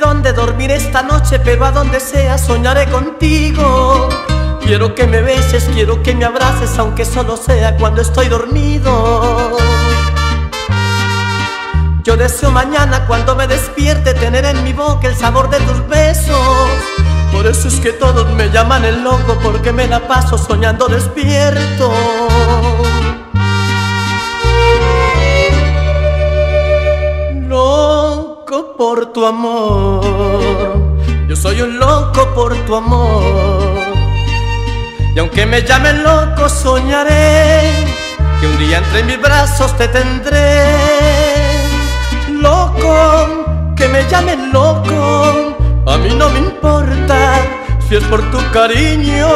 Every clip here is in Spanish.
dónde dormir esta noche, pero a donde sea soñaré contigo. Quiero que me beses, quiero que me abraces, aunque solo sea cuando estoy dormido. Yo deseo mañana cuando me despierte tener en mi boca el sabor de tus besos. Por eso es que todos me llaman el loco porque me la paso soñando despierto. Por tu amor, yo soy un loco por tu amor. Y aunque me llamen loco, soñaré que un día entre mis brazos te tendré loco, que me llamen loco, a mí no me importa si es por tu cariño.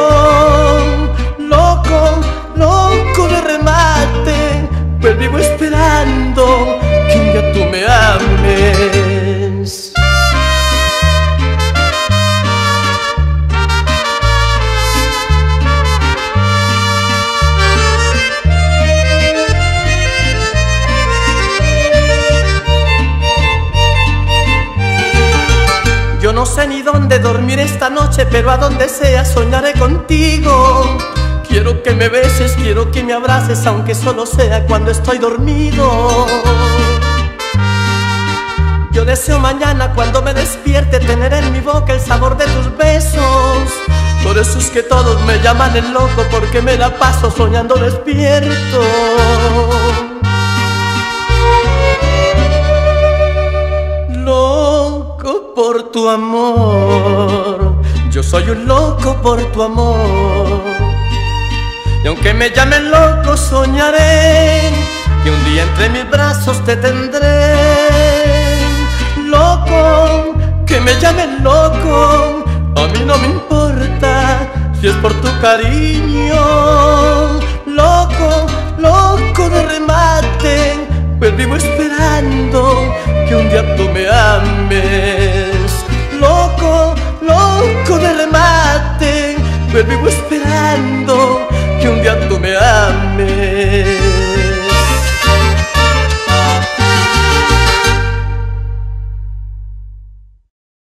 No sé ni dónde dormir esta noche, pero a donde sea soñaré contigo. Quiero que me beses, quiero que me abraces, aunque solo sea cuando estoy dormido. Yo deseo mañana cuando me despierte tener en mi boca el sabor de tus besos. Por eso es que todos me llaman el loco porque me la paso soñando despierto. Por tu amor, yo soy un loco por tu amor. Y aunque me llamen loco, soñaré que un día entre mis brazos te tendré. Loco, que me llamen loco, a mí no me importa si es por tu cariño. Loco, loco de remate, pues vivo esperando que un día tú me ames. bebi você